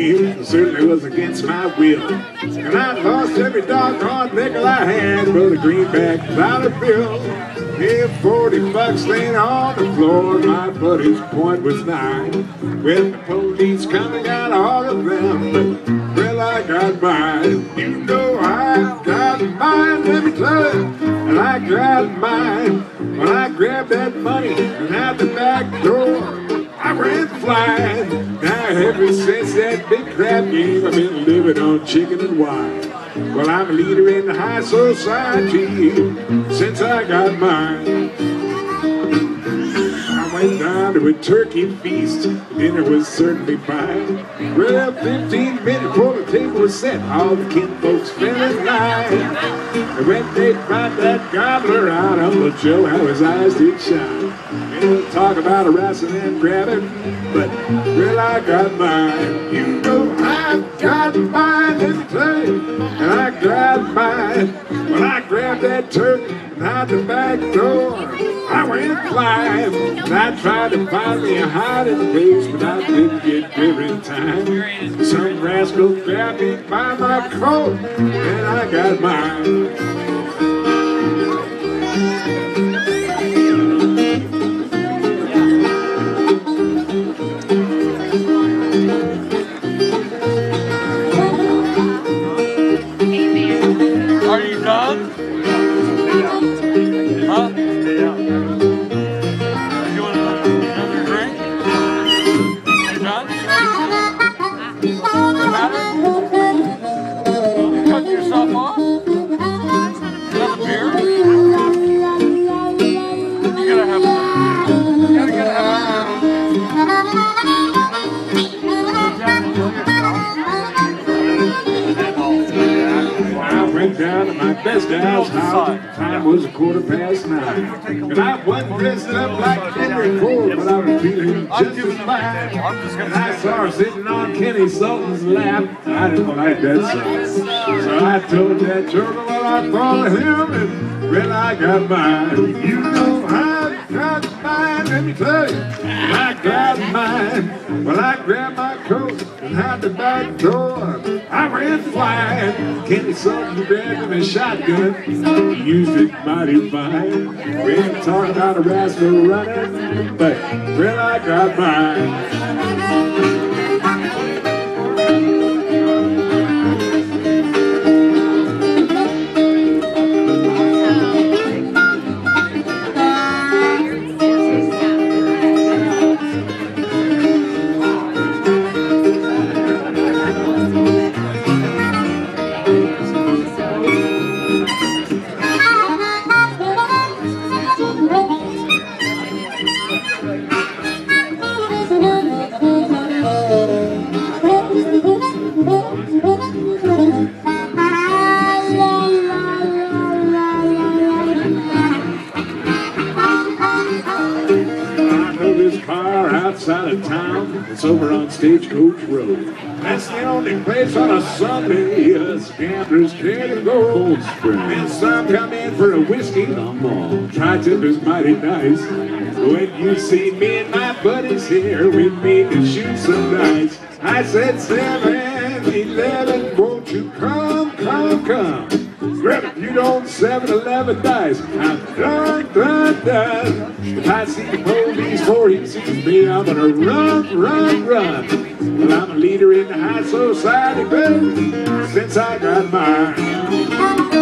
It certainly was against my will. And I lost every doggone nickel I had for the greenback dollar bill. If 40 bucks laying on the floor, my buddy's point was nine. With the police come coming, got all of them, well, I got mine. You know I got mine, let me tell you. And I got mine when I grabbed that money and out the back door. I went flying. Now ever since that big crap game, I've been living on chicken and wine. Well, I'm a leader in the high society since I got mine. Went down to a turkey feast. Dinner was certainly fine. Well, 15 minutes before the table was set, all the kinfolks fell in line. And when they brought that gobbler out, Uncle Joe, how his eyes did shine. We'll talk about a wrestling and grabbing, but well, I got mine. You know I've got mine, let me. And I got mine when I grabbed that turkey and out the back door. I went flying, and I tried to find me a hiding place, but I didn't get there in time. Some rascal grabbed me by my coat, and I got mine. Down to my best house. Time was a quarter past nine. And I wasn't dressed up like Henry Ford, but I was feeling just fine. And I saw her sitting on Kenny Sultan's lap. I didn't like that song. So I told that turtle what I thought of him, and well, I got mine. You know Got mine, let me tell you. I got mine. Well, I grabbed my coat and had the back door. I ran flying. Kenny Sultan grabbed me a shotgun. It mighty fine. We ain't talking about a rascal running, but well, I got mine. Outside of town. It's over on Stagecoach Road. That's the only place on a Sunday us gamblers can go. And some come in for a whiskey. Come Tri-tip is mighty nice. When you see me and my buddies here, we mean to shoot some dice. I said seven, eleven, won't you come, come, come? Grab it, you don't 7-Eleven dice. I'm done, done, done. If I see the police before he sees me, I'm gonna run, run, run. Well, I'm a leader in the high society, baby, since I got mine.